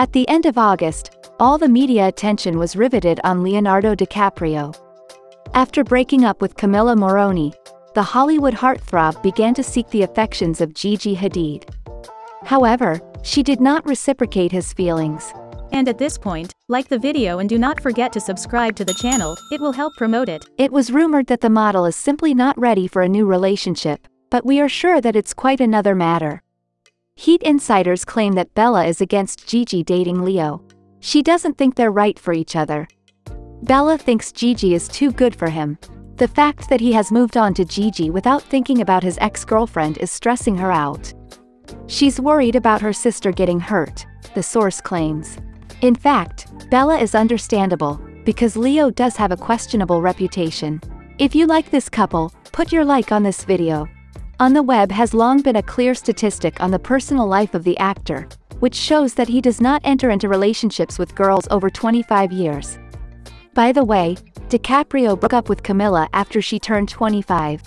At the end of August, all the media attention was riveted on Leonardo DiCaprio. After breaking up with Camila Morrone, the Hollywood heartthrob began to seek the affections of Gigi Hadid. However, she did not reciprocate his feelings. And at this point, like the video and do not forget to subscribe to the channel, it will help promote it. It was rumored that the model is simply not ready for a new relationship, but we are sure that it's quite another matter. Heat insiders claim that Bella is against Gigi dating Leo. She doesn't think they're right for each other. Bella thinks Gigi is too good for him. The fact that he has moved on to Gigi without thinking about his ex-girlfriend is stressing her out. She's worried about her sister getting hurt, the source claims. In fact, Bella is understandable, because Leo does have a questionable reputation. If you like this couple, put your like on this video. On the web has long been a clear statistic on the personal life of the actor, which shows that he does not enter into relationships with girls over 25 years. By the way, DiCaprio broke up with Camila after she turned 25.